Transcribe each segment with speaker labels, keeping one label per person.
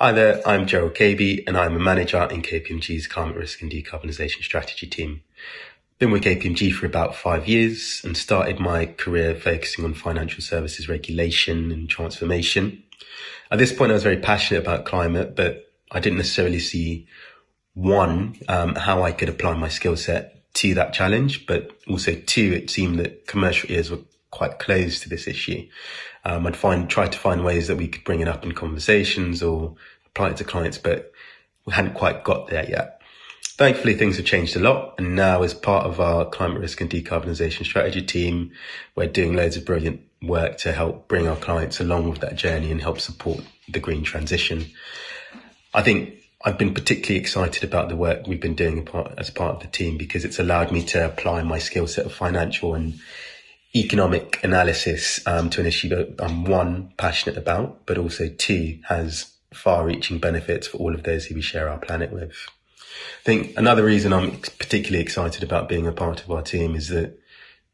Speaker 1: Hi there, I'm Jheryl Caby and I'm a manager in KPMG's Climate Risk and Decarbonisation Strategy team. Been with KPMG for about five years and started my career focusing on financial services regulation and transformation. At this point, I was very passionate about climate, but I didn't necessarily see one, um, how I could apply my skill set to that challenge, but also two, it seemed that commercial ears were quite close to this issue. Um, I'd find, try to find ways that we could bring it up in conversations or apply it to clients, but we hadn't quite got there yet. Thankfully, things have changed a lot. And now as part of our climate risk and decarbonisation strategy team, we're doing loads of brilliant work to help bring our clients along with that journey and help support the green transition. I think I've been particularly excited about the work we've been doing as part of the team because it's allowed me to apply my skill set of financial and economic analysis um, to an issue that I'm one passionate about, but also two has far-reaching benefits for all of those who we share our planet with. I think another reason I'm particularly excited about being a part of our team is that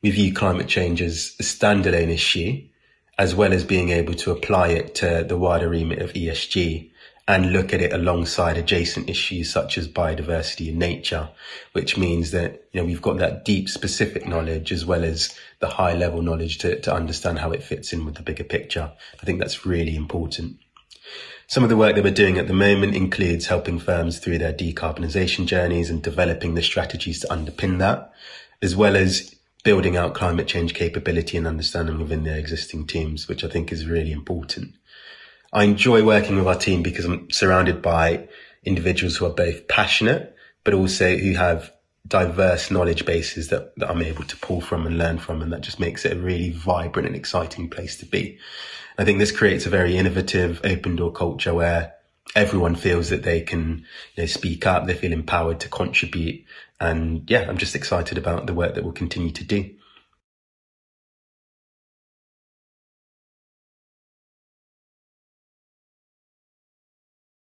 Speaker 1: we view climate change as a standalone issue, as well as being able to apply it to the wider remit of ESG and look at it alongside adjacent issues such as biodiversity and nature, which means that, you know, we've got that deep specific knowledge as well as the high level knowledge to, to understand how it fits in with the bigger picture. I think that's really important. Some of the work that we're doing at the moment includes helping firms through their decarbonisation journeys and developing the strategies to underpin that, as well as building out climate change capability and understanding within their existing teams, which I think is really important. I enjoy working with our team because I'm surrounded by individuals who are both passionate, but also who have diverse knowledge bases that, that I'm able to pull from and learn from. And that just makes it a really vibrant and exciting place to be. I think this creates a very innovative open door culture where everyone feels that they can you know, speak up. They feel empowered to contribute. And yeah, I'm just excited about the work that we'll continue to do.